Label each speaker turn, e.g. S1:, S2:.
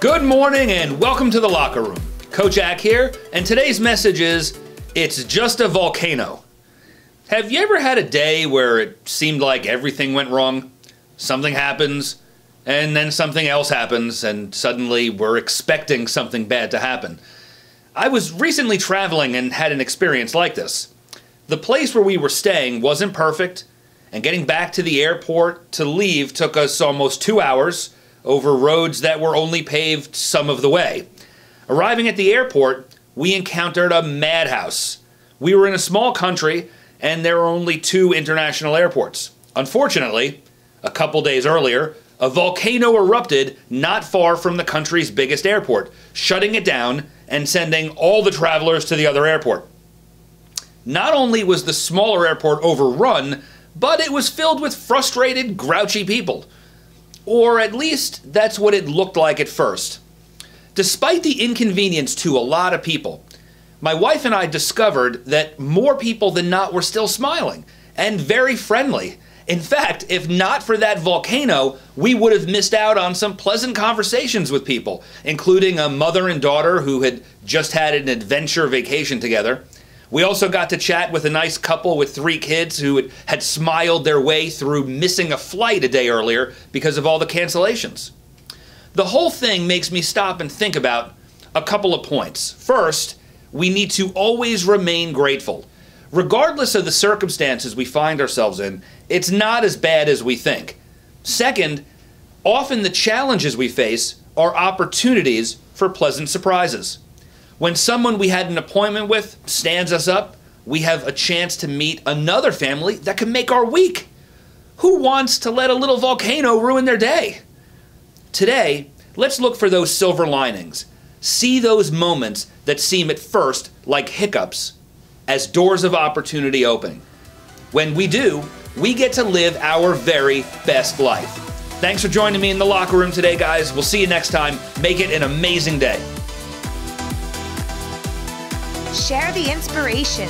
S1: Good morning and welcome to the locker room. Coach Ack here, and today's message is it's just a volcano. Have you ever had a day where it seemed like everything went wrong? Something happens, and then something else happens, and suddenly we're expecting something bad to happen. I was recently traveling and had an experience like this. The place where we were staying wasn't perfect, and getting back to the airport to leave took us almost two hours over roads that were only paved some of the way. Arriving at the airport, we encountered a madhouse. We were in a small country, and there are only two international airports. Unfortunately, a couple days earlier, a volcano erupted not far from the country's biggest airport, shutting it down and sending all the travelers to the other airport. Not only was the smaller airport overrun, but it was filled with frustrated, grouchy people. Or at least that's what it looked like at first. Despite the inconvenience to a lot of people, my wife and I discovered that more people than not were still smiling and very friendly. In fact, if not for that volcano, we would have missed out on some pleasant conversations with people, including a mother and daughter who had just had an adventure vacation together. We also got to chat with a nice couple with three kids who had, smiled their way through missing a flight a day earlier because of all the cancellations. The whole thing makes me stop and think about a couple of points. First, we need to always remain grateful. Regardless of the circumstances we find ourselves in, it's not as bad as we think. Second, often the challenges we face are opportunities for pleasant surprises. When someone we had an appointment with stands us up, we have a chance to meet another family that can make our week. Who wants to let a little volcano ruin their day? Today, let's look for those silver linings. See those moments that seem at first like hiccups as doors of opportunity open. When we do, we get to live our very best life. Thanks for joining me in the locker room today, guys. We'll see you next time. Make it an amazing day.
S2: Share the inspiration.